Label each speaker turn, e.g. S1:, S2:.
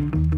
S1: Bye.